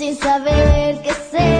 sin saber qué ser.